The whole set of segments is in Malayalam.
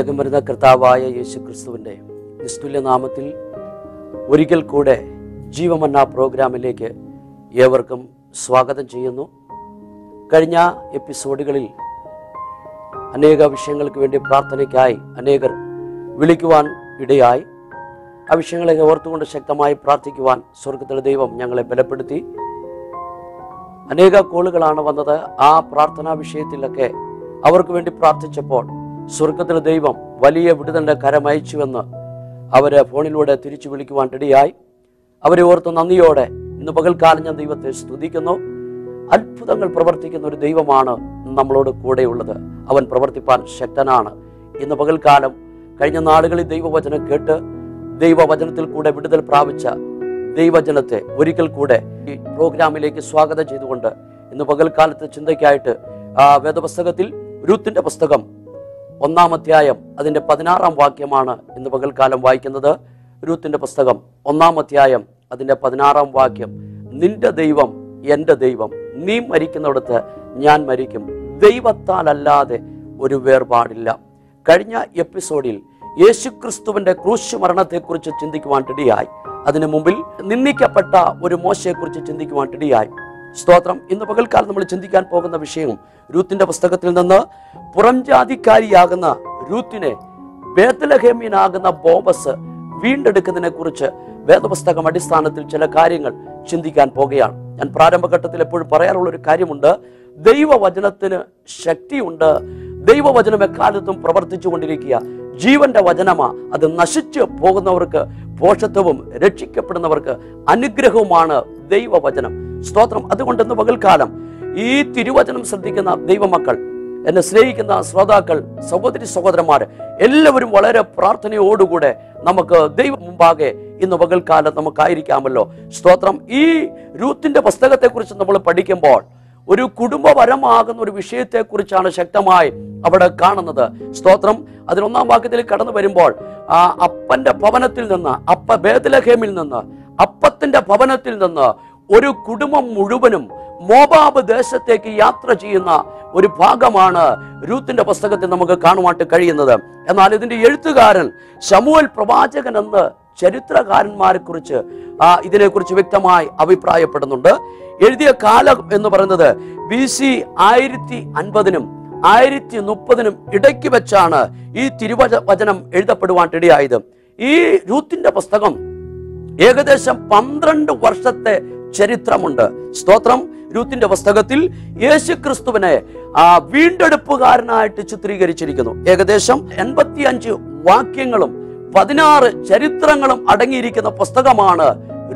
വേഗം വരുന്ന കർത്താവായ യേശു ക്രിസ്തുവിന്റെ നിസ്തുല്യ നാമത്തിൽ ഒരിക്കൽ കൂടെ ജീവമന്ന പ്രോഗ്രാമിലേക്ക് ഏവർക്കും സ്വാഗതം ചെയ്യുന്നു. കഴിഞ്ഞ എപ്പിസോഡുകളിൽ അനേക വിഷയങ്ങൾക്ക് വേണ്ടി പ്രാർത്ഥനയ്ക്കായി അനേകർ വിളിക്കുവാൻ ഇടയായി. ആ വിഷയങ്ങളെ ഓർത്തുകൊണ്ട് ശക്തമായി പ്രാർത്ഥിക്കുവാൻ സ്വർഗത്തിലെ ദൈവം ഞങ്ങളെ ബലപ്പെടുത്തി. അനേക കോളുകളാണ് വന്നത്. ആ പ്രാർത്ഥനാ വിഷയത്തിലൊക്കെ അവർക്ക് വേണ്ടി പ്രാർത്ഥിച്ചപ്പോൾ സ്വർഗത്തിലെ ദൈവം വലിയ വിടുതന്റെ കരമയച്ചുവെന്ന് അവരെ ഫോണിലൂടെ തിരിച്ചു വിളിക്കുവാൻ ഇടയായി അവരെ ഓർത്ത് നന്ദിയോടെ ഇന്ന് പകൽക്കാലം ഞാൻ ദൈവത്തെ സ്തുതിക്കുന്നു. അത്ഭുതങ്ങൾ പ്രവർത്തിക്കുന്ന ഒരു ദൈവമാണ് നമ്മളോട് കൂടെയുള്ളത്. അവൻ പ്രവർത്തിപ്പാൻ ശക്തനാണ്. ഇന്ന് പകൽക്കാലം കഴിഞ്ഞ നാളുകളിൽ ദൈവവചനം കേട്ട് ദൈവവചനത്തിൽ കൂടെ വിടുതൽ പ്രാപിച്ച ദൈവജനത്തെ ഒരിക്കൽ കൂടെ ഈ പ്രോഗ്രാമിലേക്ക് സ്വാഗതം ചെയ്തുകൊണ്ട് ഇന്ന് പകൽക്കാലത്തെ ചിന്തയ്ക്കായിട്ട് ആ വേദപുസ്തകത്തിൽ രൂത്തിന്റെ പുസ്തകം ഒന്നാം അധ്യായം അതിന്റെ പതിനാറാം വാക്യമാണ് ഇന്ന് പകൽക്കാലം വായിക്കുന്നത്. രൂത്തിന്റെ പുസ്തകം ഒന്നാം അധ്യായം അതിന്റെ പതിനാറാം വാക്യം. നിന്റെ ദൈവം എന്റെ ദൈവം നീ മരിക്കുന്നിടത്ത് ഞാൻ മരിക്കും. ദൈവത്താൽ അല്ലാതെ ഒരു വേർപാടില്ല. കഴിഞ്ഞ എപ്പിസോഡിൽ യേശുക്രിസ്തുവിന്റെ ക്രൂശ് മരണത്തെക്കുറിച്ച് ചിന്തിക്കുവാൻ ഇടയായി അതിനു മുമ്പിൽ നിന്ദിക്കപ്പെട്ട ഒരു മോശയെക്കുറിച്ച് ചിന്തിക്കുവാൻ ഇടയായി സ്തോത്രം. ഇന്ന് പകൽക്കാലം നമ്മൾ ചിന്തിക്കാൻ പോകുന്ന വിഷയവും രൂത്തിന്റെ പുസ്തകത്തിൽ നിന്ന് പുറംജാതിക്കാരിയാകുന്ന രൂത്തിനെ ബേത്തലഹേമ്യനാകുന്ന ബോബസ് വീണ്ടെടുക്കുന്നതിനെ കുറിച്ച് വേദപുസ്തകം അടിസ്ഥാനത്തിൽ ചില കാര്യങ്ങൾ ചിന്തിക്കാൻ പോകുകയാണ്. ഞാൻ പ്രാരംഭഘട്ടത്തിൽ എപ്പോഴും പറയാറുള്ള ഒരു കാര്യമുണ്ട്. ദൈവവചനത്തിന് ശക്തിയുണ്ട്. ദൈവവചനം എക്കാലത്തും പ്രവർത്തിച്ചു കൊണ്ടിരിക്കുക ജീവന്റെ വചനമാ. അത് നശിച്ചു പോകുന്നവർക്ക് പോഷത്വവും രക്ഷിക്കപ്പെടുന്നവർക്ക് അനുഗ്രഹവുമാണ് ദൈവവചനം. സ്തോത്രം. അതുകൊണ്ട് ഇന്ന് പകൽക്കാലം ഈ തിരുവചനം ശ്രദ്ധിക്കുന്ന ദൈവമക്കൾ എന്നെ സ്നേഹിക്കുന്ന ശ്രോതാക്കൾ സഹോദരി സഹോദരന്മാർ എല്ലാവരും വളരെ പ്രാർത്ഥനയോടുകൂടെ നമുക്ക് ദൈവം മുമ്പാകെ ഇന്ന് പകൽക്കാലം നമുക്കായിരിക്കാമല്ലോ. സ്തോത്രം. ഈ രൂത്തിന്റെ പുസ്തകത്തെക്കുറിച്ച് നമ്മൾ പഠിക്കുമ്പോൾ ഒരു കുടുംബപരമാകുന്ന ഒരു വിഷയത്തെക്കുറിച്ചാണ് ശക്തമായി അവിടെ കാണുന്നത്. സ്തോത്രം. അതിലൊന്നാം വാക്യത്തിൽ കടന്നു വരുമ്പോൾ ആ അപ്പന്റെ ഭവനത്തിൽ നിന്ന് അപ്പ ബേദലഹേമിൽ നിന്ന് അപ്പത്തിന്റെ ഭവനത്തിൽ നിന്ന് ഒരു കുടുംബം മുഴുവനും മോബാബ് ദേശത്തേക്ക് യാത്ര ചെയ്യുന്ന ഒരു ഭാഗമാണ് രൂത്തിന്റെ പുസ്തകത്തിൽ നമുക്ക് കാണുവാനായിട്ട് കഴിയുന്നത്. എന്നാൽ ഇതിന്റെ എഴുത്തുകാരൻ ശമുവൽ പ്രവാചകൻ എന്ന് ചരിത്രകാരന്മാരെ കുറിച്ച് ഇതിനെക്കുറിച്ച് വ്യക്തമായി അഭിപ്രായപ്പെടുന്നുണ്ട്. എഴുതിയ കാലം എന്ന് പറയുന്നത് ബി സി ആയിരത്തി അൻപതിനും ആയിരത്തി മുപ്പതിനും ഇടയ്ക്ക് വെച്ചാണ് ഈ തിരുവചനം വചനം എഴുതപ്പെടുവാൻ ഇടയായത്. ഈ രൂത്തിന്റെ പുസ്തകം ഏകദേശം പന്ത്രണ്ട് വർഷത്തെ ചരിത്രമുണ്ട്. സ്തോത്രം. രൂത്തിന്റെ പുസ്തകത്തിൽ യേശു ക്രിസ്തുവിനെ ആ വീണ്ടെടുപ്പുകാരനായിട്ട് ചിത്രീകരിച്ചിരിക്കുന്നു. ഏകദേശം എൺപത്തി അഞ്ച് വാക്യങ്ങളും പതിനാറ് ചരിത്രങ്ങളും അടങ്ങിയിരിക്കുന്ന പുസ്തകമാണ്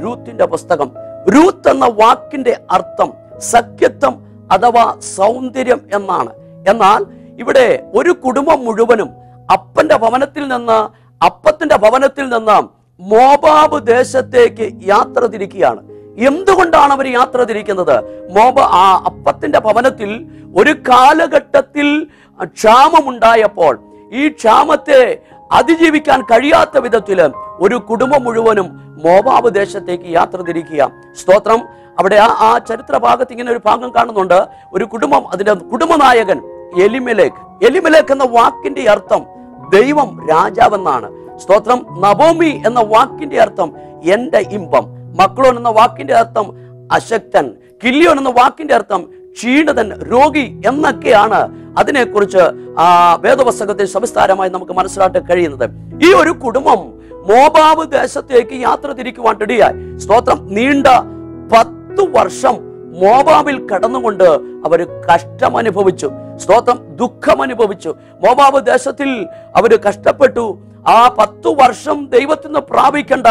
രൂത്തിന്റെ പുസ്തകം. രൂത്ത് എന്ന വാക്കിന്റെ അർത്ഥം സഖ്യത്വം അഥവാ സൗന്ദര്യം എന്നാണ്. എന്നാൽ ഇവിടെ ഒരു കുടുംബം മുഴുവനും അപ്പന്റെ ഭവനത്തിൽ നിന്ന് അപ്പത്തിന്റെ ഭവനത്തിൽ നിന്ന് മോബാബ് ദേശത്തേക്ക് യാത്ര തിരിക്കുകയാണ്. എന്തുകൊണ്ടാണ് അവർ യാത്ര തിരിക്കുന്നത്? മോബ ആ അപ്പത്തിന്റെ ഭവനത്തിൽ ഒരു കാലഘട്ടത്തിൽ ക്ഷാമമുണ്ടായപ്പോൾ ഈ ക്ഷാമത്തെ അതിജീവിക്കാൻ കഴിയാത്ത വിധത്തിൽ ഒരു കുടുംബം മുഴുവനും മോബാബ് ദേശത്തേക്ക് യാത്ര തിരിക്കുക. സ്തോത്രം. അവിടെ ആ ആ ചരിത്ര ഭാഗത്ത് ഇങ്ങനെ ഒരു ഭാഗം കാണുന്നുണ്ട്. ഒരു കുടുംബം അതിന്റെ കുടുംബനായകൻ എലിമലേക്ക്. എലിമലേക്ക് എന്ന വാക്കിന്റെ അർത്ഥം ദൈവം രാജാവെന്നാണ്. സ്തോത്രം. നവോമി എന്ന വാക്കിന്റെ അർത്ഥം എന്റെ ഇമ്പം. മക്കളോൻ എന്ന വാക്കിന്റെ അർത്ഥം അശക്തൻ കില്ലിയോൻ എന്ന വാക്കിന്റെ അർത്ഥം ക്ഷീണിതൻ രോഗി എന്നൊക്കെയാണ് അതിനെക്കുറിച്ച് ആ വേദപുസ്തകത്തിൽ സവിസ്താരമായി നമുക്ക് മനസ്സിലാക്കാൻ കഴിയുന്നത്. ഈ ഒരു കുടുംബം മോബാബ് ദേശത്തേക്ക് യാത്ര തിരിക്കുവാൻ സ്തോത്രം. നീണ്ട പത്തു വർഷം മോബാബിൽ കടന്നുകൊണ്ട് അവർ കഷ്ടം അനുഭവിച്ചു സ്തോത്രം. ദുഃഖം അനുഭവിച്ചു മോബാബ് ദേശത്തിൽ അവർ കഷ്ടപ്പെട്ടു. ആ പത്തു വർഷം ദൈവത്തിൽ നിന്ന് പ്രാപിക്കേണ്ട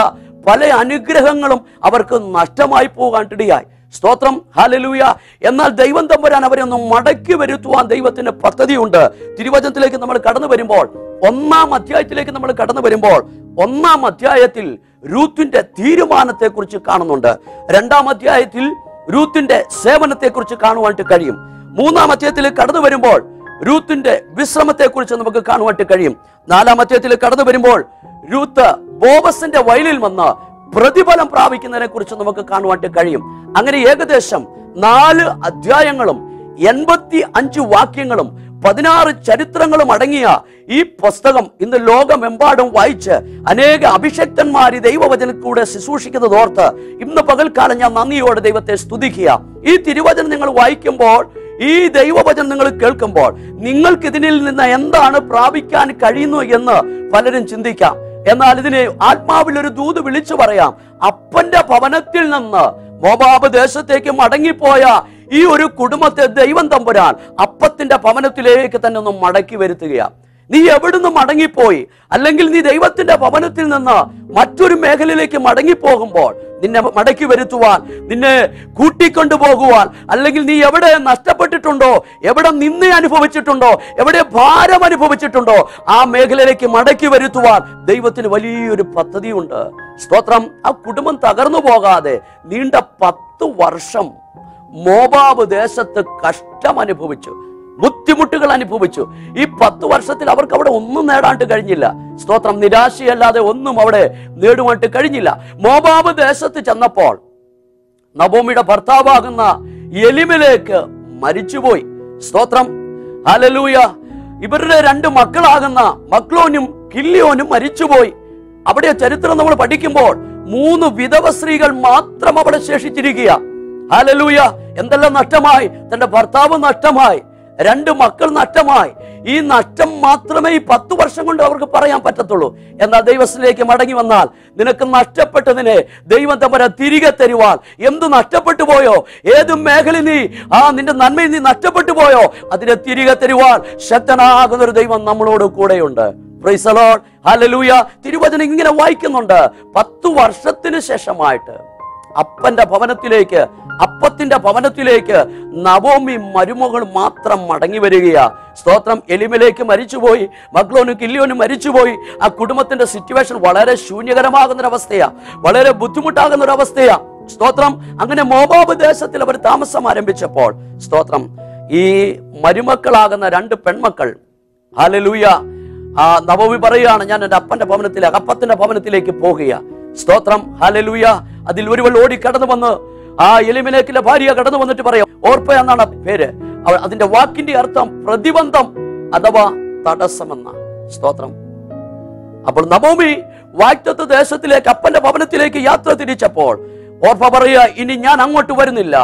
പല അനുഗ്രഹങ്ങളും അവർക്ക് നഷ്ടമായി പോകാൻ ഇടയായി. സ്തോത്രം ഹാലലൂയ എന്നാൽ ദൈവം തമ്പുരാൻ അവരെ ഒന്ന് മടക്കി വരുത്തുവാൻ ദൈവത്തിന് പദ്ധതിയുണ്ട്. തിരുവചനത്തിലേക്ക് നമ്മൾ കടന്നു വരുമ്പോൾ ഒന്നാം അധ്യായത്തിലേക്ക് നമ്മൾ കടന്നു വരുമ്പോൾ ഒന്നാം അധ്യായത്തിൽ രൂത്തിന്റെ തീരുമാനത്തെക്കുറിച്ച് കാണുന്നുണ്ട്. രണ്ടാം അധ്യായത്തിൽ രൂത്തിന്റെ സേവനത്തെക്കുറിച്ച് കാണുവാനായിട്ട് കഴിയും. മൂന്നാം അധ്യായത്തിൽ കടന്നു വരുമ്പോൾ രൂത്തിന്റെ വിശ്രമത്തെക്കുറിച്ച് നമുക്ക് കാണുവാനായിട്ട് കഴിയും. നാലാം അധ്യായത്തിൽ കടന്നു വരുമ്പോൾ രൂത്ത് ബോബസിന്റെ വയലിൽ വന്ന് പ്രതിഫലം പ്രാപിക്കുന്നതിനെ കുറിച്ച് നമുക്ക് കാണുവാനായിട്ട് കഴിയും. അങ്ങനെ ഏകദേശം നാല് അധ്യായങ്ങളും എൺപത്തി അഞ്ച് വാക്യങ്ങളും പതിനാറ് ചരിത്രങ്ങളും അടങ്ങിയ ഈ പുസ്തകം ഇന്ന് ലോകമെമ്പാടും വായിച്ച് അനേക അഭിഷക്തന്മാർ ഈ ദൈവവചനം കൂടെ ശുശ്രൂഷിക്കുന്നത് ഓർത്ത് ഇന്ന് പകൽക്കാലം ഞാൻ നന്ദിയോടെ ദൈവത്തെ സ്തുതിക്കുക. ഈ തിരുവചനം നിങ്ങൾ വായിക്കുമ്പോൾ ഈ ദൈവവചനം നിങ്ങൾ കേൾക്കുമ്പോൾ നിങ്ങൾക്ക് ഇതിനിൽ നിന്ന് എന്താണ് പ്രാപിക്കാൻ കഴിയുന്നു എന്ന് പലരും ചിന്തിക്കാം. എന്നാൽ ഇതിനെ ആത്മാവിൽ ഒരു ദൂത് വിളിച്ചു പറയാം. അപ്പന്റെ ഭവനത്തിൽ നിന്ന് മോബാബ് ദേശത്തേക്ക് മടങ്ങിപ്പോയ ഈ ഒരു കുടുംബത്തെ ദൈവം തമ്പുരാൻ അപ്പത്തിന്റെ ഭവനത്തിലേക്ക് തന്നെ ഒന്ന് മടക്കി വരുത്തുകയാണ്. നീ എവിടുന്ന് മടങ്ങിപ്പോയി? അല്ലെങ്കിൽ നീ ദൈവത്തിന്റെ ഭവനത്തിൽ നിന്ന് മറ്റൊരു മേഖലയിലേക്ക് മടങ്ങിപ്പോകുമ്പോൾ നിന്നെ മടക്കി വരുത്തുവാൻ നിന്നെ കൂട്ടിക്കൊണ്ടു പോകുവാൻ അല്ലെങ്കിൽ നീ എവിടെ നഷ്ടപ്പെട്ടിട്ടുണ്ടോ എവിടെ നിന്ന് അനുഭവിച്ചിട്ടുണ്ടോ എവിടെ ഭാരം അനുഭവിച്ചിട്ടുണ്ടോ ആ മേഖലയിലേക്ക് മടക്കി വരുത്തുവാൻ ദൈവത്തിന് വലിയൊരു പദ്ധതിയുണ്ട്. സ്തോത്രം. ആ കുടുംബം തകർന്നു പോകാതെ നീണ്ട പത്ത് വർഷം മോബാബ് ദേശത്ത് കഷ്ടം അനുഭവിച്ചു. ബുദ്ധിമുട്ടുകൾ അനുഭവിച്ചു. ഈ പത്ത് വർഷത്തിൽ അവർക്ക് അവിടെ ഒന്നും നേടാണ്ട് കഴിഞ്ഞില്ല. സ്തോത്രം നിരാശയല്ലാതെ ഒന്നും അവിടെ നേടുവാണ്ട് കഴിഞ്ഞില്ല. മോബാബ് ദേശത്ത് ചെന്നപ്പോൾ നബോമിയുടെ ഭർത്താവാകുന്ന എലിമിലേക്ക് മരിച്ചുപോയി. സ്തോത്രം ഹലലൂയ ഇവരുടെ രണ്ട് മക്കളാകുന്ന മക്ലോനും കില്ലിയോനും മരിച്ചുപോയി. അവിടെ ചരിത്രം നമ്മൾ പഠിക്കുമ്പോൾ മൂന്ന് വിധവ സ്ത്രീകൾ മാത്രം അവിടെ ശേഷിച്ചിരിക്കുക ഹലലൂയ എന്തെല്ലാം നഷ്ടമായി? തന്റെ ഭർത്താവ് നഷ്ടമായി. രണ്ട് മക്കൾ നഷ്ടമായി. ഈ നഷ്ടം മാത്രമേ ഈ പത്ത് വർഷം കൊണ്ട് അവർക്ക് പറയാൻ പറ്റത്തുള്ളൂ. എന്നാൽ ദൈവത്തിലേക്ക് മടങ്ങി വന്നാൽ നിനക്ക് നഷ്ടപ്പെട്ടതിനെ ദൈവം തമ്പര തിരികെ തരുവാൻ എന്ത് നഷ്ടപ്പെട്ടു പോയോ? ഏത് മേഖല നീ ആ നിന്റെ നന്മയിൽ നീ നഷ്ടപ്പെട്ടു പോയോ? അതിനെ തിരികെ തരുവാൻ ശക്തനാകുന്ന ഒരു ദൈവം നമ്മളോട് കൂടെയുണ്ട്. ഹലലൂയ. തിരുവചനം ഇങ്ങനെ വായിക്കുന്നുണ്ട്. പത്തു വർഷത്തിന് ശേഷമായിട്ട്. അപ്പന്റെ ഭവനത്തിലേക്ക് അപ്പത്തിന്റെ ഭവനത്തിലേക്ക് നവോമി മരുമകൾ മാത്രം മടങ്ങി വരികയാ. സ്തോത്രം എലിമിലേക്ക് മരിച്ചുപോയി മക്ലോനും കില്ലിയോനും മരിച്ചുപോയി. ആ കുടുംബത്തിന്റെ സിറ്റുവേഷൻ വളരെ ശൂന്യകരമാകുന്ന ഒരവസ്ഥയാ വളരെ ബുദ്ധിമുട്ടാകുന്ന ഒരു അവസ്ഥയാ സ്തോത്രം അങ്ങനെ മോബാബ് ദേശത്തിൽ അവർ താമസം ആരംഭിച്ചപ്പോൾ സ്തോത്രം ഈ മരുമക്കളാകുന്ന രണ്ട് പെൺമക്കൾ ഹാലലൂയ ആ നവോമി പറയുകയാണ് ഞാൻ എന്റെ അപ്പന്റെ ഭവനത്തിലേക്ക് അപ്പത്തിന്റെ ഭവനത്തിലേക്ക് പോകുക സ്തോത്രം ഹാലലൂയ അതിൽ ഒരുവൾ ഓടി കടന്നു വന്ന് ആ എലിമിനേക്കിലെ ഭാര്യ കടന്നു വന്നിട്ട് പറയാം ഓർപ്പ എന്നാണ് പേര്. അതിന്റെ വാക്കിന്റെ അർത്ഥം പ്രതിബന്ധം അഥവാ തടസ്സമെന്ന. സ്തോത്രം. അപ്പോൾ നവോമി വാക്തത്വ ദേശത്തിലേക്ക് അപ്പന്റെ ഭവനത്തിലേക്ക് യാത്ര തിരിച്ചപ്പോൾ ഓർപ്പ പറയുക ഇനി ഞാൻ അങ്ങോട്ട് വരുന്നില്ല.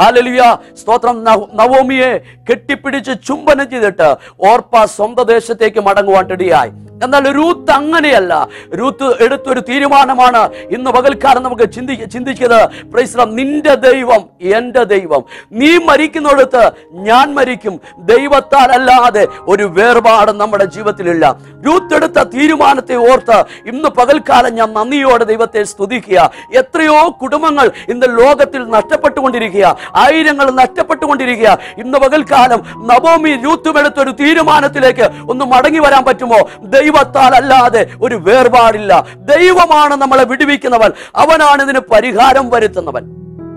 ഹാലലിയ സ്തോത്രം നവോമിയെ കെട്ടിപ്പിടിച്ച് ചുംബനം ചെയ്തിട്ട് ഓർപ്പ സ്വന്തം ദേശത്തേക്ക് മടങ്ങുവാൻ ഇടയായി എന്നാൽ രൂത്ത് അങ്ങനെയല്ല. രൂത്ത് എടുത്തൊരു തീരുമാനമാണ് ഇന്ന് പകൽക്കാലം നമുക്ക് ചിന്തി ചിന്തിച്ചത് പ്രൈസ്ലാം നിന്റെ ദൈവം എന്റെ ദൈവം. നീ മരിക്കുന്നിടത്ത് ഞാൻ മരിക്കും. ദൈവത്താൽ അല്ലാതെ ഒരു വേർപാട് നമ്മുടെ ജീവിതത്തിലില്ല. രൂത്ത് എടുത്ത തീരുമാനത്തെ ഓർത്ത് ഇന്ന് പകൽക്കാലം ഞാൻ നന്ദിയോടെ ദൈവത്തെ സ്തുതിക്കുക. എത്രയോ കുടുംബങ്ങൾ ഇന്ന് ലോകത്തിൽ നഷ്ടപ്പെട്ടുകൊണ്ടിരിക്കുക. ആയിരങ്ങൾ നഷ്ടപ്പെട്ടുകൊണ്ടിരിക്കുക. ഇന്ന് പകൽക്കാലം നവോമി രൂത്തും എടുത്തൊരു തീരുമാനത്തിലേക്ക് ഒന്ന് മടങ്ങി വരാൻ പറ്റുമോ? ദൈവത്താൽ അല്ലാതെ ഒരു വേർപാടില്ല. ദൈവമാണ് നമ്മളെ വിടുവിക്കുന്നവൻ. അവനാണ് ഇതിന് പരിഹാരം വരുത്തുന്നവൻ.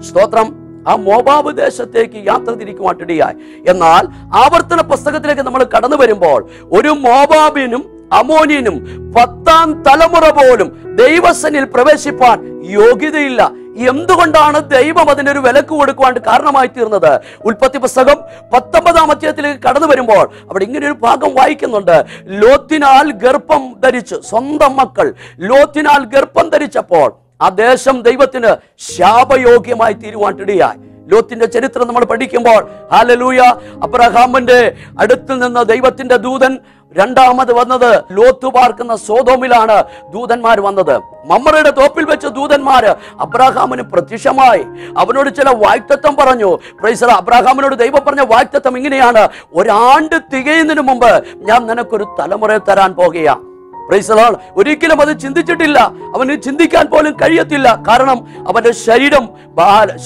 സ്തോത്രം. ആ മോബാബ് ദേശത്തേക്ക് യാത്ര തിരിക്കുവാട്ടിടയായി എന്നാൽ ആവർത്തന പുസ്തകത്തിലേക്ക് നമ്മൾ കടന്നു വരുമ്പോൾ ഒരു മോബാബിനും അമോനിയനും പത്താം തലമുറ പോലും ദൈവസനിൽ പ്രവേശിപ്പാൻ യോഗ്യതയില്ല. എന്തുകൊണ്ടാണ് ദൈവം അതിനൊരു വിലക്ക് കൊടുക്കുവാണ്ട് കാരണമായി തീർന്നത്? ഉൽപ്പത്തി പുസ്തകം പത്തൊമ്പതാം അധ്യായത്തിലേക്ക് കടന്നു വരുമ്പോൾ അവിടെ ഇങ്ങനെ ഒരു ഭാഗം വായിക്കുന്നുണ്ട്. ലോത്തിനാൽ ഗർഭം ധരിച്ചു സ്വന്തം മക്കൾ ലോത്തിനാൽ ഗർഭം ധരിച്ചപ്പോൾ ആ ദേശം ദൈവത്തിന് ശാപയോഗ്യമായി തീരുവാനിടയായി ലോത്തിന്റെ ചരിത്രം നമ്മൾ പഠിക്കുമ്പോൾ ഹാലലൂയ അബ്രഹാമിന്റെ അടുത്തിൽ നിന്ന് ദൈവത്തിന്റെ ദൂതൻ രണ്ടാമത് വന്നത് ലോത്ത് പാർക്കുന്ന സോതോമിലാണ് ദൂതന്മാർ വന്നത്. മമ്മറയുടെ തോപ്പിൽ വെച്ച് ദൂതന്മാര് അബ്രാഹാമിന് പ്രത്യക്ഷമായി. അവനോട് ചില വാക്തത്വം പറഞ്ഞു. പ്രൈസർ അബ്രാഹാമിനോട് ദൈവം പറഞ്ഞ വാക്തത്വം ഇങ്ങനെയാണ്. ഒരാണ്ട് തികയുന്നതിന് മുമ്പ് ഞാൻ നിനക്കൊരു തലമുറയെ തരാൻ പോകുകയാണ്. ഒരിക്കലും അത് ചിന്തിച്ചിട്ടില്ല. അവന് ചിന്തിക്കാൻ പോലും കഴിയത്തില്ല. കാരണം അവന്റെ ശരീരം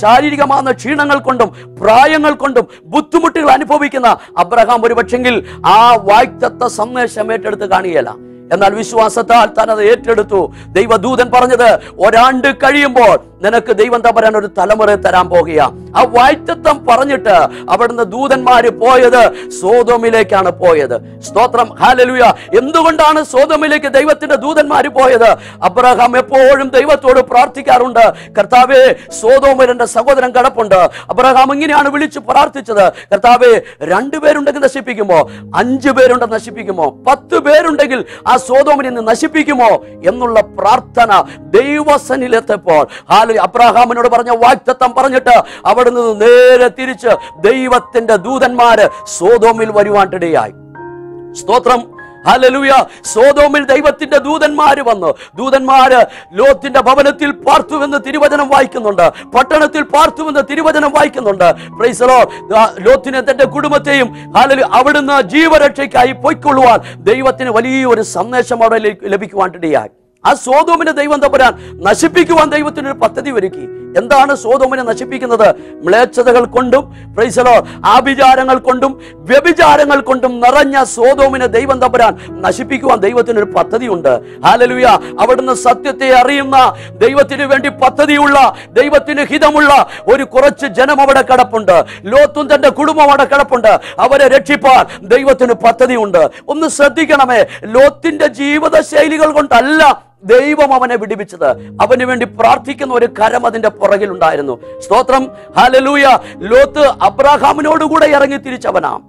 ശാരീരികമാകുന്ന ക്ഷീണങ്ങൾ കൊണ്ടും പ്രായങ്ങൾ കൊണ്ടും ബുദ്ധിമുട്ടുകൾ അനുഭവിക്കുന്ന അബ്രഹാം ഒരുപക്ഷെങ്കിൽ ആ വാക്തത്വ സന്ദേശം ഏറ്റെടുത്ത് കാണുകയല്ല. എന്നാൽ വിശ്വാസത്താൽ താൻ അത് ഏറ്റെടുത്തു. ദൈവദൂതൻ പറഞ്ഞത് ഒരാണ്ട് കഴിയുമ്പോൾ നിനക്ക് ദൈവം തമ്പരാൻ ഒരു തലമുറ തരാൻ പോകുക? ആ വായ്ത്തത്വം പറഞ്ഞിട്ട് അവിടുന്ന് ദൂതന്മാര് പോയത് സോതോമിലേക്കാണ് പോയത്. സ്തോത്രം ഹാലലുയ എന്തുകൊണ്ടാണ് സോതോമിലേക്ക് ദൈവത്തിന്റെ ദൂതന്മാര് പോയത്? അബ്രഹാം എപ്പോഴും ദൈവത്തോട് പ്രാർത്ഥിക്കാറുണ്ട്. കർത്താവേ സോതോമിൽ എന്റെ സഹോദരൻ കിടപ്പുണ്ട്. അബ്രഹാം ഇങ്ങനെയാണ് വിളിച്ച് പ്രാർത്ഥിച്ചത്. കർത്താവേ രണ്ടുപേരുണ്ടെങ്കിൽ നശിപ്പിക്കുമോ? അഞ്ചു പേരുണ്ട് നശിപ്പിക്കുമോ? പത്ത് പേരുണ്ടെങ്കിൽ ആ സോതോമിനെ നശിപ്പിക്കുമോ? എന്നുള്ള പ്രാർത്ഥന ദൈവസനിലെത്തപ്പോൾ ഹാലു അബ്രഹാമിനോട് പറഞ്ഞ വാക്തത്വം പറഞ്ഞിട്ട് അവിടെ നിന്ന് നേരെ തിരിച്ച് ദൈവത്തിന്റെ ദൂതന്മാര് സോതോമിൽ വരുവാണ്ടിടയായി സ്തോത്രം. ഹലലൂയ സോതോമിൽ ദൈവത്തിന്റെ ദൂതന്മാര് വന്നു. ദൂതന്മാര് ലോത്തിന്റെ ഭവനത്തിൽ പാർത്തുവെന്ന് തിരുവചനം വായിക്കുന്നുണ്ട്. പട്ടണത്തിൽ പാർത്തുവെന്ന് തിരുവചനം വായിക്കുന്നുണ്ട്. പ്രൈസലോ ലോത്തിനെ തന്റെ കുടുംബത്തെയും ഹലലു അവിടുന്ന് ജീവരക്ഷയ്ക്കായി പൊയ്ക്കൊള്ളുവാൻ ദൈവത്തിന് വലിയൊരു സന്ദേശം അവിടെ ലഭിക്കുവാൻ ലഭിക്കുവാനിടയായി. ആ സോതോമിനെ ദൈവം തമ്പുരാൻ നശിപ്പിക്കുവാൻ ദൈവത്തിന് ഒരു പദ്ധതി ഒരുക്കി. എന്താണ് സോതോമിനെ നശിപ്പിക്കുന്നത്? മ്ലേച്ഛതകൾ കൊണ്ടും പ്രൈസലോ ആഭിചാരങ്ങൾ കൊണ്ടും വ്യഭിചാരങ്ങൾ കൊണ്ടും നിറഞ്ഞ സോതോമിനെ ദൈവം തമ്പുരാൻ നശിപ്പിക്കുവാൻ ദൈവത്തിന് ഒരു പദ്ധതിയുണ്ട് ഹാലലുയ അവിടുന്ന് സത്യത്തെ അറിയുന്ന ദൈവത്തിന് വേണ്ടി പദ്ധതിയുള്ള ദൈവത്തിന് ഹിതമുള്ള ഒരു കുറച്ച് ജനം അവിടെ കിടപ്പുണ്ട്. ലോത്തും തന്റെ കുടുംബം അവിടെ കിടപ്പുണ്ട്. അവരെ രക്ഷിപ്പാൻ ദൈവത്തിന് പദ്ധതിയുണ്ട്. ഒന്ന് ശ്രദ്ധിക്കണമേ. ലോത്തിന്റെ ജീവിത ശൈലികൾ കൊണ്ടല്ല ദൈവം അവനെ വിടിവിച്ചത്. അവന് വേണ്ടി പ്രാർത്ഥിക്കുന്ന ഒരു കരം അതിന്റെ പുറകിലുണ്ടായിരുന്നു. സ്തോത്രം. ഹലലൂയ ലോത്ത് അബ്രാഹാമിനോടുകൂടെ ഇറങ്ങി തിരിച്ചവനാ.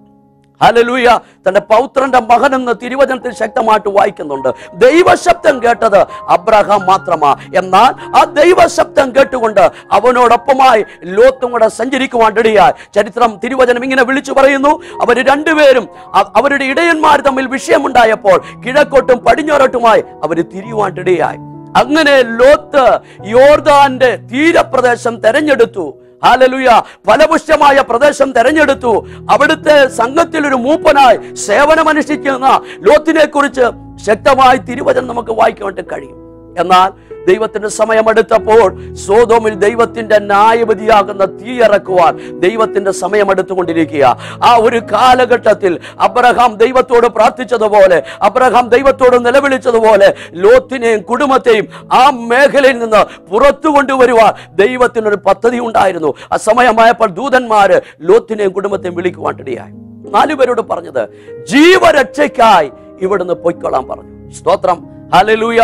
ഹലലൂയ തന്റെ പൗത്രന്റെ മകൻ എന്ന് തിരുവചനത്തിൽ ശക്തമായിട്ട് വായിക്കുന്നുണ്ട്. ദൈവശബ്ദം കേട്ടത് അബ്രഹാം മാത്രമാ. എന്നാൽ ആ ദൈവശബ്ദം കേട്ടുകൊണ്ട് അവനോടൊപ്പമായി ലോത്തും കൂടെ സഞ്ചരിക്കുവാൻ ഇടയായി ചരിത്രം തിരുവചനം ഇങ്ങനെ വിളിച്ചു പറയുന്നു. അവർ രണ്ടുപേരും അവരുടെ ഇടയന്മാർ തമ്മിൽ വിഷയമുണ്ടായപ്പോൾ കിഴക്കോട്ടും പടിഞ്ഞാറോട്ടുമായി അവർ തിരിയുവാൻ ഇടയായി അങ്ങനെ ലോത്ത് യോർദാന്റെ തീരപ്രദേശം തെരഞ്ഞെടുത്തു. ഹാലലുയ ഫലപുഷ്ടമായ പ്രദേശം തെരഞ്ഞെടുത്തു. അവിടുത്തെ സംഘത്തിൽ ഒരു മൂപ്പനായി സേവനമനുഷ്ഠിക്കുന്ന ലോത്തിനെ കുറിച്ച് ശക്തമായി തിരുവചനം നമുക്ക് വായിക്കാൻ കഴിയും. എന്നാൽ ദൈവത്തിന്റെ സമയമെടുത്തപ്പോൾ സോതോമിൽ ദൈവത്തിന്റെ ന്യായപതിയാകുന്ന തീയിറക്കുവാൻ ദൈവത്തിന്റെ സമയമെടുത്തുകൊണ്ടിരിക്കുക. ആ ഒരു കാലഘട്ടത്തിൽ അബ്രഹാം ദൈവത്തോട് പ്രാർത്ഥിച്ചതുപോലെ അബ്രഹാം ദൈവത്തോട് നിലവിളിച്ചതുപോലെ ലോത്തിനെയും കുടുംബത്തെയും ആ മേഖലയിൽ നിന്ന് പുറത്തു കൊണ്ടുവരുവാൻ ദൈവത്തിനൊരു പദ്ധതി ഉണ്ടായിരുന്നു. ആ സമയമായപ്പോൾ ദൂതന്മാര് ലോത്തിനെയും കുടുംബത്തെയും വിളിക്കുവാൻ ഇടയായി നാലുപേരോട് പറഞ്ഞത് ജീവരക്ഷയ്ക്കായി ഇവിടുന്ന് പൊയ്ക്കൊള്ളാൻ പറഞ്ഞു. സ്തോത്രം. ഹല്ലേലൂയ.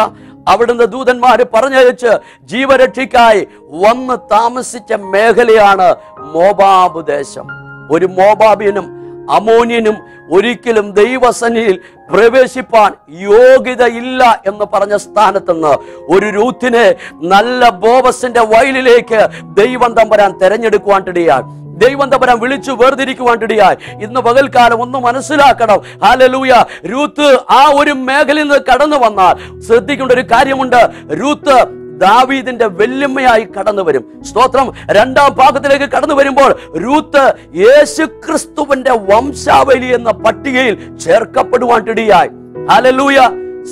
അവിടുന്ന് ദൂതന്മാര് പറഞ്ഞയച്ച് ജീവരക്ഷയ്ക്കായി വന്ന് താമസിച്ച മേഖലയാണ് മോബാബ് ദേശം. ഒരു മോബാബിനും അമോന്യനും ഒരിക്കലും ദൈവസന്നിധിയിൽ പ്രവേശിപ്പാൻ യോഗ്യതയില്ല എന്ന് പറഞ്ഞ സ്ഥാനത്തുനിന്ന് ഒരു രൂത്തിനെ നല്ല ബോബസിന്റെ വയലിലേക്ക് ദൈവം തമ്പരാൻ തെരഞ്ഞെടുക്കുവാൻ ഇടയാൻ ദൈവം തപരം വിളിച്ചു വേർതിരിക്കുവാണ്ടിടയായി ഇന്ന് പകൽക്കാലം ഒന്ന് മനസ്സിലാക്കണം. ഹാലലൂയ രൂത്ത് ആ ഒരു മേഖലയിൽ നിന്ന് കടന്നു വന്നാൽ ശ്രദ്ധിക്കേണ്ട ഒരു കാര്യമുണ്ട്. രൂത്ത് ദാവീദിന്റെ വെല്ലുമ്മയായി കടന്നു വരും. സ്തോത്രം. രണ്ടാം ഭാഗത്തിലേക്ക് കടന്നു വരുമ്പോൾ രൂത്ത് യേശു ക്രിസ്തുവിന്റെ വംശാവലി എന്ന പട്ടികയിൽ ചേർക്കപ്പെടുവാണ്ടിടയായി ഹാലലൂയ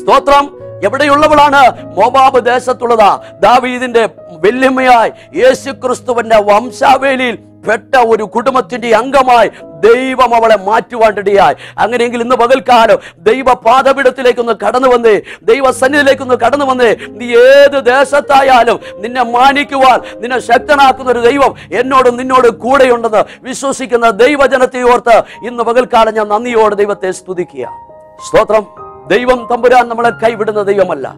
സ്തോത്രം. എവിടെയുള്ളവളാണ്? മോബാബ് ദേശത്തുള്ളതാ. ദാവീദിന്റെ വെല്ലുമ്മയായി യേശു ക്രിസ്തുവിന്റെ വംശാവേലിയിൽ പെട്ട ഒരു കുടുംബത്തിന്റെ അംഗമായി ദൈവം അവളെ മാറ്റുവാണ്ടിടയായി. അങ്ങനെയെങ്കിൽ ഇന്ന് പകൽക്കാലം ദൈവ പാദപീഠത്തിലേക്കൊന്ന് കടന്നു വന്നേ. ദൈവ സന്നിധിയിലേക്കൊന്ന് കടന്നു വന്നേ. നീ ഏത് ദേശത്തായാലും നിന്നെ മാനിക്കുവാൻ നിന്നെ ശക്തനാക്കുന്ന ഒരു ദൈവം എന്നോടും നിന്നോട് കൂടെയുണ്ടെന്ന് വിശ്വസിക്കുന്ന ദൈവജനത്തെ ഓർത്ത് ഇന്ന് പകൽക്കാലം ഞാൻ നന്ദിയോടെ ദൈവത്തെ സ്തുതിക്കുക. സ്തോത്രം. ദൈവം തമ്പുരാൻ നമ്മളെ കൈവിടുന്ന ദൈവമല്ല.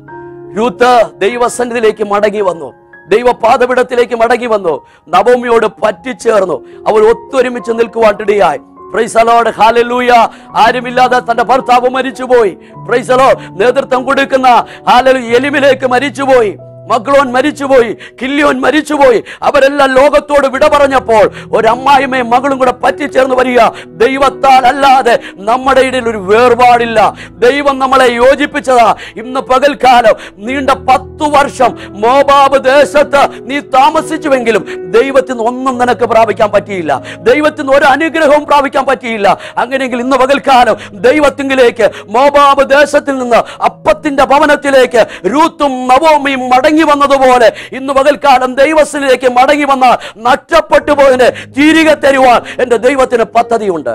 രൂത്ത് ദൈവസന്നിധിയിലേക്ക് മടങ്ങി വന്നു. ദൈവ പാതപിടത്തിലേക്ക് മടങ്ങി വന്നു. നവമിയോട് പറ്റിച്ചേർന്നു. അവർ ഒത്തൊരുമിച്ച് നിൽക്കുവാനിടയായി പ്രൈസലോട് ഹാലലൂയ ആരുമില്ലാതെ തന്റെ ഭർത്താവ് മരിച്ചുപോയി. പ്രൈസലോ നേതൃത്വം കൊടുക്കുന്ന ഹാലലു എലിമിലേക്ക് മരിച്ചുപോയി. മക്കളോൻ മരിച്ചുപോയി കില്ലിയോൻ മരിച്ചുപോയി. അവരെല്ലാം ലോകത്തോട് വിട പറഞ്ഞപ്പോൾ ഒരമ്മായിമയും മകളും കൂടെ പറ്റിച്ചേർന്ന് വരിക. ദൈവത്താൽ അല്ലാതെ നമ്മുടെ ഇടയിൽ ഒരു വേർപാടില്ല. ദൈവം നമ്മളെ യോജിപ്പിച്ചതാ. ഇന്ന് പകൽക്കാലം നീണ്ട പത്തു വർഷം മോബാബ് ദേശത്ത് നീ താമസിച്ചുവെങ്കിലും ദൈവത്തിന് ഒന്നും നിനക്ക് പ്രാപിക്കാൻ പറ്റിയില്ല. ദൈവത്തിന് ഒരു അനുഗ്രഹവും പ്രാപിക്കാൻ പറ്റിയില്ല. അങ്ങനെയെങ്കിൽ ഇന്ന് പകൽക്കാലം ദൈവത്തിങ്കിലേക്ക് മോബാബ് ദേശത്തിൽ നിന്ന് അപ്പത്തിന്റെ ഭവനത്തിലേക്ക് രൂത്തും നവോമിയും മടങ്ങി വന്നതുപോലെ ഇന്ന് പകൽക്കാലം ദൈവത്തിലേക്ക് മടങ്ങി വന്നാൽ നഷ്ടപ്പെട്ടു പോയതിന് തിരികെ തരുവാൻ എന്റെ ദൈവത്തിന് പദ്ധതിയുണ്ട്.